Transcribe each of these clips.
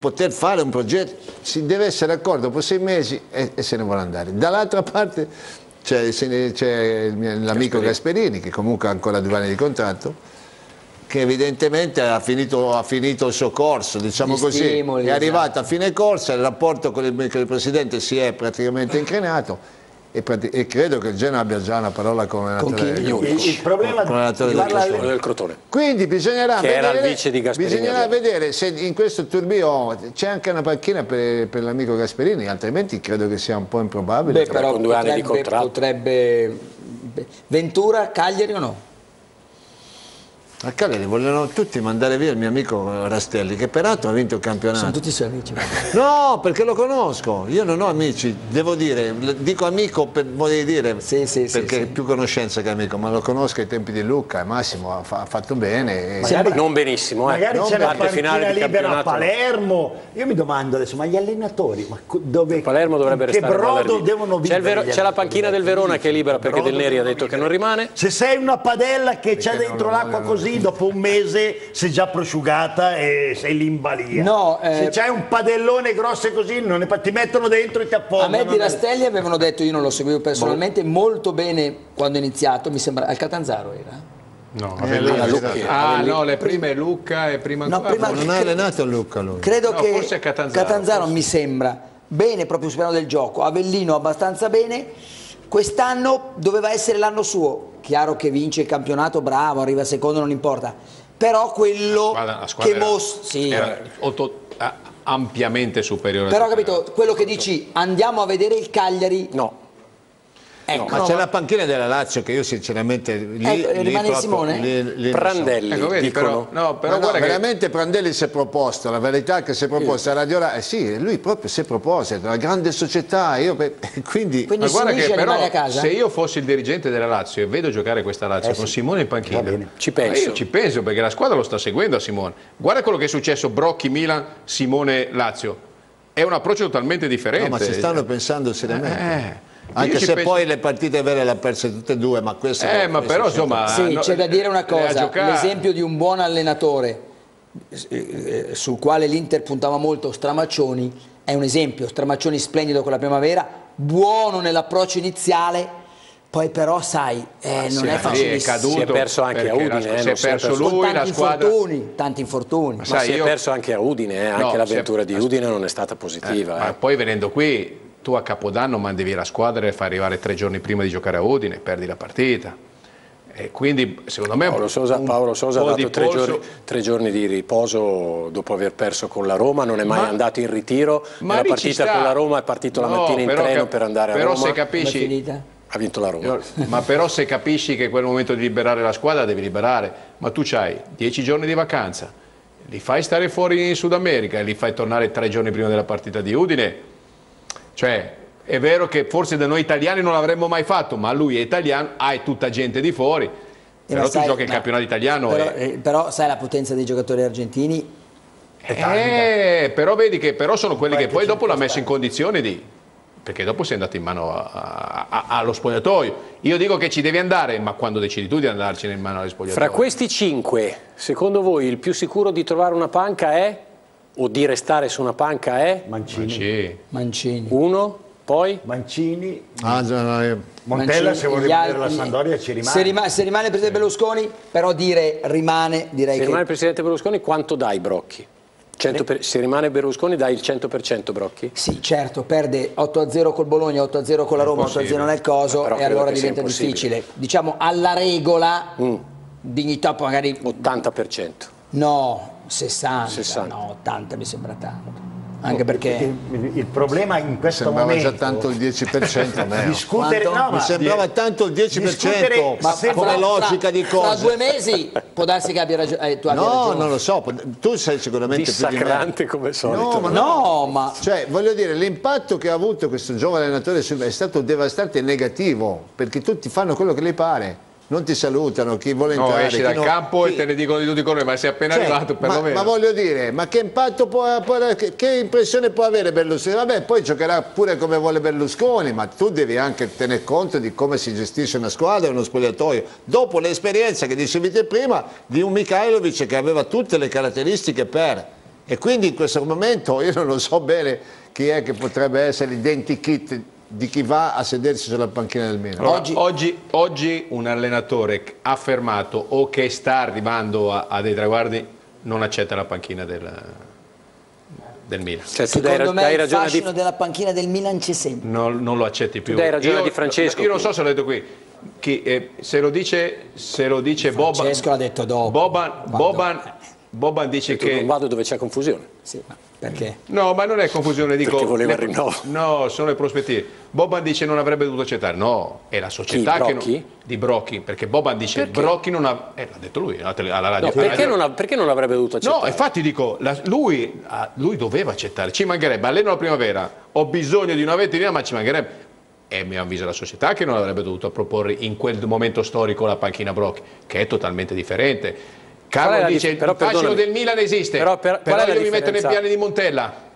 poter fare un progetto, si deve essere d'accordo dopo sei mesi e, e, se ne vuole andare. Dall'altra parte c'è l'amico Gasperini che comunque ha ancora due anni di contratto che evidentemente ha finito, ha finito il suo corso, diciamo Gli così, stimoli, è arrivato esatto. a fine corsa, il rapporto con il, con il Presidente si è praticamente incrinato e, e, credo che il Genoa abbia già una parola con l'allenatore del, il, il problema con l'allenatore del, Crotone. del Crotone. Quindi bisognerà vedere, bisognerà vedere, se in questo tourbillon c'è anche una panchina per, per l'amico Gasperini, altrimenti credo che sia un po' improbabile. Beh, però con due potrebbe, anni di contratto. Potrebbe Ventura, Cagliari o no? A Cagliari vogliono tutti mandare via il mio amico Rastelli, che peraltro ha vinto il campionato. Sono tutti suoi amici. No, perché lo conosco. Io non ho amici, devo dire, dico amico per di dire, sì, sì, perché sì, è più conoscenza che amico, ma lo conosco ai tempi di Luca e Massimo ha, fa, ha fatto bene. Magari, non benissimo, eh. Magari c'è la panchina libera a Palermo. Io mi domando adesso, ma gli allenatori, ma dove, Palermo dovrebbe che brodo devono vivere? C'è la panchina del Verona che è libera perché Del Neri ha detto che non rimane. Se sei una padella che c'è dentro l'acqua così così dopo un mese sei già prosciugata e sei lì in balia. No, eh, Se c'hai un padellone grosso così non ne, ti mettono dentro e ti appoggiano. A me di Rastelli avevano detto, io non lo seguivo personalmente, boh. molto bene quando è iniziato, mi sembra, al Catanzaro era? No, eh, Lucca. Ah, no, le prime Lucca e prima, no, prima non ha allenato Lucca lui. Credo no, che forse Catanzaro, Catanzaro forse. mi sembra bene proprio sul piano del gioco, Avellino abbastanza bene. Quest'anno doveva essere l'anno suo, chiaro che vince il campionato, bravo, arriva secondo, non importa, però quello squadra, che mostra... Sì. Era ampiamente superiore. Però capito, quello che dici, andiamo a vedere il Cagliari... No Ecco, ma c'è la panchina della Lazio che io sinceramente lì, ecco, lì rimane proprio, Simone? Lì, lì Prandelli ecco, vedi, però, no, però no, veramente che... Prandelli si è proposto la verità è che si è proposto a Radio eh sì, lui proprio si è proposto è una grande società io, quindi, quindi ma guarda che però se io fossi il dirigente della Lazio e vedo giocare questa Lazio eh con Simone in panchina ci penso io ci penso perché la squadra lo sta seguendo a Simone. Guarda quello che è successo Brocchi Milan Simone Lazio. È un approccio totalmente differente no, ma ci stanno pensando seriamente. Eh. Anche se penso... poi le partite vere le ha perse tutte e due, ma questo eh, ma però insomma. Sì, no, c'è da dire una cosa: l'esempio di un buon allenatore eh, sul quale l'Inter puntava molto, Stramaccioni, è un esempio. Stramaccioni splendido con la primavera, buono nell'approccio iniziale. Poi però sai, eh, non è facilissimo. si è perso anche a Udine, eh, si è perso lui, tanti la squadra... infortuni, tanti infortuni. Ma, ma sai, si io... è perso anche a Udine, eh, anche no, l'avventura di Udine non è stata positiva. Eh, ma eh. poi venendo qui tu a Capodanno mandi via la squadra e fai arrivare tre giorni prima di giocare a Udine perdi la partita. E quindi secondo me Paolo Sosa, un, Paolo Sosa ha dato tre giorni, tre giorni, di riposo dopo aver perso con la Roma, non è mai ma, andato in ritiro, ma la partita con la Roma è partito no, la mattina in treno per andare a però Roma. Se capisci, ha vinto la Roma. ma però se capisci che è quel momento di liberare la squadra devi liberare, ma tu hai dieci giorni di vacanza, li fai stare fuori in Sud America e li fai tornare tre giorni prima della partita di Udine, cioè, è vero che forse da noi italiani non l'avremmo mai fatto, ma lui è italiano, hai tutta gente di fuori. Eh, però tu giochi il campionato italiano. Però, e... Eh, però sai la potenza dei giocatori argentini? Eh, però vedi che però sono quelli che poi dopo l'ha messo in condizione di perché dopo sei andato in mano a, a, a, allo spogliatoio. Io dico che ci devi andare, ma quando decidi tu di andarcene in mano allo spogliatoio? Fra questi cinque, secondo voi il più sicuro di trovare una panca è? O di restare su una panca è? Mancini. Mancini. Uno, poi? Mancini. Ah, Montella se vuole rimanere la Sandoria ci rimane. Se, rimane. se rimane il Presidente Berlusconi, però dire rimane, direi se che... rimane il Presidente Berlusconi, quanto dai Brocchi? Per, se rimane Berlusconi dai il 100% Brocchi? Sì, certo, perde 8-0 col Bologna, 8-0 con la Roma, 8-0 nel coso e allora diventa difficile. Diciamo alla regola, mm. dignità magari... 80%. No, 60, 60, no, 80 mi sembra tanto. Anche perché il, il problema in questo sembrava momento già tanto il 10% a me. discutere, no, mi sembrava tanto il 10% ma come logica di cose. Tra due mesi può darsi che abbia ragione. Eh, no, ragione. non lo so, tu sei sicuramente Dissacrante più di me. come solito. No, ma, no, no, ma... Cioè, voglio dire, l'impatto che ha avuto questo giovane allenatore è stato devastante e negativo, perché tutti fanno quello che gli pare non ti salutano, chi vuole entrare. No, esci dal non... campo chi... e te ne dicono di tutti i colori, ma sei appena cioè, arrivato perlomeno. Ma, ma voglio dire, ma che impatto può, può che, che, impressione può avere Berlusconi? Vabbè, poi giocherà pure come vuole Berlusconi, ma tu devi anche tenere conto di come si gestisce una squadra e uno spogliatoio. Dopo l'esperienza che dicevi te prima di un Mikhailovic che aveva tutte le caratteristiche per E quindi in questo momento io non lo so bene chi è che potrebbe essere l'identikit di chi va a sedersi sulla panchina del Milan. Allora, oggi, oggi, oggi, un allenatore affermato o che sta arrivando a, a dei traguardi non accetta la panchina del, del Milan. Cioè, Secondo dai, me dai il fascino di... della panchina del Milan c'è sempre. Non, non, lo accetti più. Tu dai ragione io, di Francesco. Io non so se l'ho detto qui. Chi, eh, se lo dice, se lo dice Boban. Francesco l'ha detto dopo. Boban, Boban, Boban dice che... Non vado dove c'è confusione. Sì, ma perché? No, ma non è confusione, dico... Perché voleva il rinnovo. No, sono le prospettive. Boban dice non avrebbe dovuto accettare. No, è la società Chi, che... Non, di Brocchi, perché Boban dice perché? Brocchi non ha... Eh, l'ha detto lui alla radio. No, perché, non ha, perché, non avrebbe dovuto accettare? No, infatti dico, la, lui, lui, doveva accettare. Ci mancherebbe, alleno la primavera, ho bisogno di una vetterina, ma ci mancherebbe. E mi avvisa la società che non avrebbe dovuto proporre in quel momento storico la panchina Brocchi, che è totalmente differente Carlo dice il fascino del Milan esiste, però, per, però io mi metto nei piani di Montella.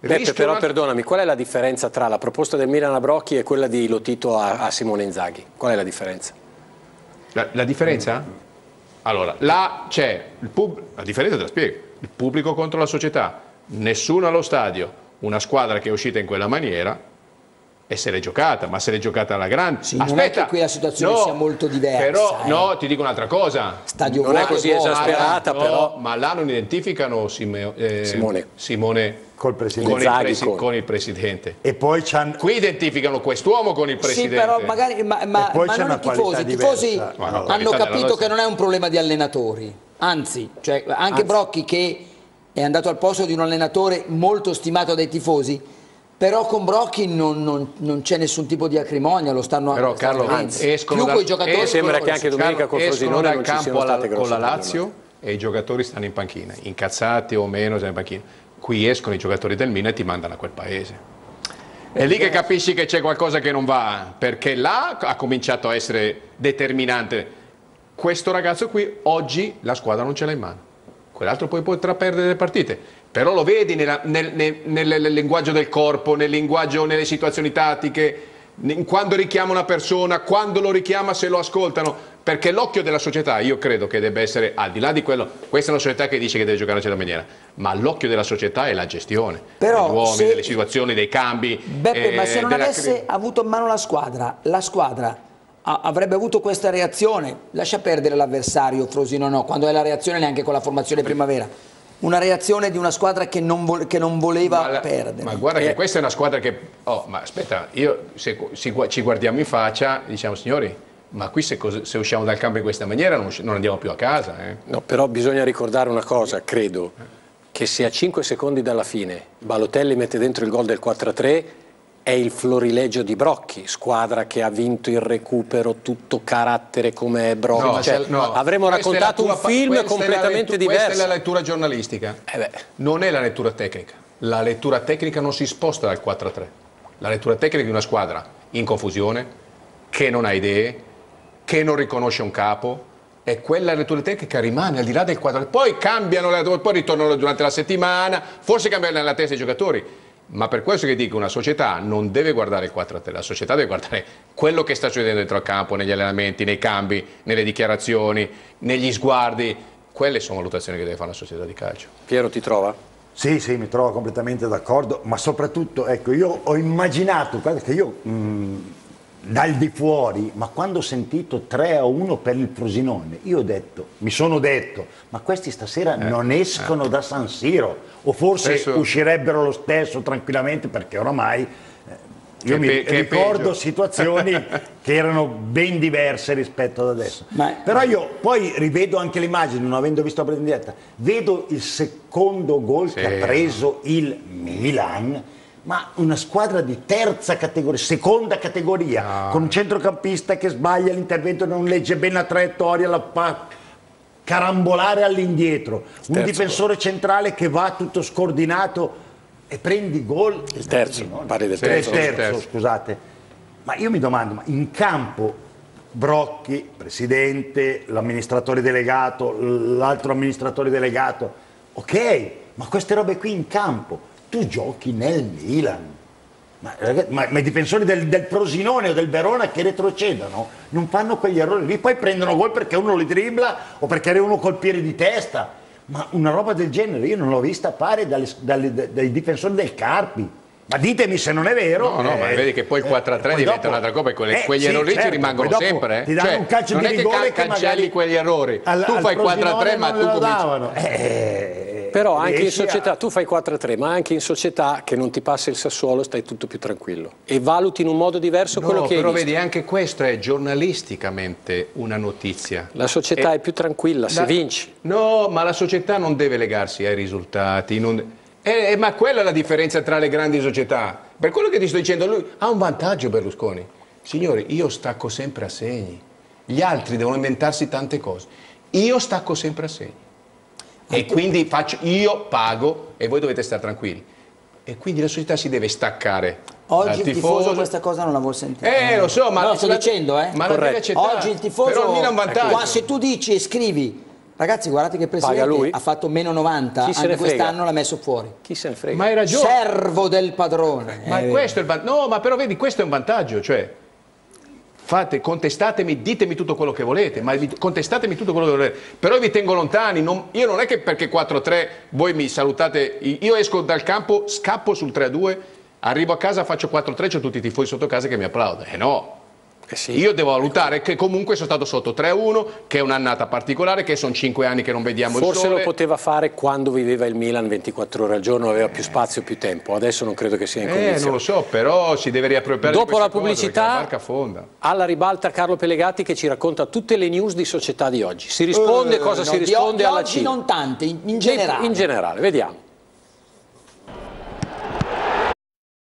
Beppe, però una... perdonami, qual è la differenza tra la proposta del Milan a Brocchi e quella di Lotito a, a Simone Inzaghi? Qual è la differenza? La, la differenza? Allora, là c'è, la differenza te la spiego, il pubblico contro la società, nessuno allo stadio, una squadra che è uscita in quella maniera, e se l'è giocata, ma se l'è giocata alla grande. Sì, Aspetta, non è che qui la situazione no, sia molto diversa. Però, eh. no, ti dico un'altra cosa. Stadio non è così esasperata, no, però. Ma là non identificano Sime, eh, Simone. Simone Col presidente. Con, il, presi con il presidente. E poi Qui identificano quest'uomo con il presidente. Sì, però magari. Ma, ma, ma non i tifosi. I tifosi no, hanno capito che non è un problema di allenatori. Anzi, cioè, anche Anzi. Brocchi, che è andato al posto di un allenatore molto stimato dai tifosi però con Brocchi non, non, non c'è nessun tipo di acrimonia, lo stanno Però Carlo, anzi, escono più da, giocatori sembra che anche domenica con Frosinone dal campo alla, con la Lazio e i giocatori stanno in panchina, incazzati o meno stanno in panchina. Qui escono i giocatori del Milan e ti mandano a quel paese. È lì che capisci che c'è qualcosa che non va, perché là ha cominciato a essere determinante. Questo ragazzo qui oggi la squadra non ce l'ha in mano, quell'altro poi potrà perdere le partite però lo vedi nella, nel, nel, nel, linguaggio del corpo, nel linguaggio, nelle situazioni tattiche, quando richiama una persona, quando lo richiama se lo ascoltano, perché l'occhio della società io credo che debba essere, al di là di quello, questa è una società che dice che deve giocare in una certa maniera, ma l'occhio della società è la gestione, Però degli uomini, se, delle situazioni, dei cambi. Beppe, eh, ma se non della... avesse avuto in mano la squadra, la squadra avrebbe avuto questa reazione, lascia perdere l'avversario Frosino no, quando è la reazione neanche con la formazione primavera una reazione di una squadra che non, vo che non voleva ma la, perdere. Ma guarda che questa è una squadra che... Oh, ma aspetta, io, se, se ci guardiamo in faccia, diciamo signori, ma qui se, se, usciamo dal campo in questa maniera non, non andiamo più a casa. Eh. No, però bisogna ricordare una cosa, credo, che se a 5 secondi dalla fine Balotelli mette dentro il gol del 4-3 è il florilegio di Brocchi, squadra che ha vinto il recupero, tutto carattere come Brocchi. No, cioè, no, avremmo raccontato un film completamente diverso. Questa è la lettura giornalistica, eh non è la lettura tecnica. La lettura tecnica non si sposta dal 4-3. La lettura tecnica di una squadra in confusione, che non ha idee, che non riconosce un capo, e quella lettura tecnica rimane al di là del 4 poi cambiano, poi ritornano durante la settimana, forse cambiano nella testa i giocatori ma per questo che dico, una società non deve guardare il 4 a 3, la società deve guardare quello che sta succedendo dentro al campo, negli allenamenti, nei cambi, nelle dichiarazioni, negli sguardi. Quelle sono valutazioni che deve fare la società di calcio. Piero ti trova? Sì, sì, mi trovo completamente d'accordo, ma soprattutto, ecco, io ho immaginato, guarda che io mh, dal di fuori, ma quando ho sentito 3 a 1 per il Frosinone, io ho detto, mi sono detto, ma questi stasera eh, non escono eh. da San Siro, o forse Penso... uscirebbero lo stesso tranquillamente perché oramai eh, io che mi ricordo situazioni che erano ben diverse rispetto ad adesso. Ma... Però io poi rivedo anche l'immagine, non avendo visto la presa in diretta, vedo il secondo gol sì. che ha preso il Milan ma una squadra di terza categoria, seconda categoria, no. con un centrocampista che sbaglia l'intervento, non legge bene la traiettoria, la fa carambolare all'indietro, un difensore centrale che va tutto scordinato e prendi gol. Il terzo, no? pare del terzo. Il terzo, terzo, scusate. Ma io mi domando, ma in campo Brocchi, presidente, l'amministratore delegato, l'altro amministratore delegato, ok, ma queste robe qui in campo tu giochi nel Milan. Ma, ma, ma i difensori del, del, Prosinone o del Verona che retrocedono non fanno quegli errori lì, poi prendono gol perché uno li dribbla o perché uno col piede di testa. Ma una roba del genere io non l'ho vista fare dai difensori del Carpi. Ma ditemi se non è vero. No, no, eh, ma vedi che poi il 4-3 eh, diventa dopo, un'altra cosa, quegli, eh, quegli sì, errori certo, ci rimangono sempre. Eh? Ti danno cioè, un calcio di rigore che can- cancelli quegli errori. Al, tu al fai 4-3, ma tu non lo cominci. Eh, Però anche in riesci a- società, tu fai 4-3, ma anche in società che non ti passa il Sassuolo stai tutto più tranquillo e valuti in un modo diverso quello No, che hai però vedi, anche questo è giornalisticamente una notizia. La società E- è più tranquilla se La- vinci. No, ma la società non deve legarsi ai risultati. non- Eh, ma quella è la differenza tra le grandi società. Per quello che ti sto dicendo, lui ha un vantaggio Berlusconi. Signori, io stacco sempre a segni. Gli altri devono inventarsi tante cose. Io stacco sempre a segni. E quindi faccio, io pago e voi dovete stare tranquilli. E quindi la società si deve staccare. Oggi il tifoso questa cosa non la vuol sentire. Eh, lo so, ma No, sto la- dicendo, eh. Ma. Oggi il tifoso Però il Milan un vantaggio. Qua, se tu dici e scrivi Ragazzi, guardate che il presidente lui? ha fatto meno 90, Chi se anche quest'anno l'ha messo fuori. Chi se ne frega? Ma hai ragione. Servo del padrone. Ma Eh, questo è il vantaggio. No, ma però vedi, questo è un vantaggio, cioè fate, contestatemi, ditemi tutto quello che volete, ma contestatemi tutto quello che volete. Però vi tengo lontani, non- io non è che perché 4-3 voi mi salutate, io esco dal campo, scappo sul 3-2, arrivo a casa, faccio 4-3, c'ho tutti i tifosi sotto casa che mi applaudono. Eh no. Eh sì. Io devo valutare che comunque sono stato sotto 3-1, che è un'annata particolare, che sono 5 anni che non vediamo il Forse lo poteva fare quando viveva il Milan 24 ore al giorno, aveva più spazio, più tempo. Adesso non credo che sia in Eh, condizione. non lo so, però si deve riappropriare Dopo la pubblicità, la barca affonda. alla ribalta Carlo Pelegatti che ci racconta tutte le news di società di oggi. Si risponde eh, cosa no, si risponde alla oggi Cina. non tante, in, in generale. In generale, vediamo.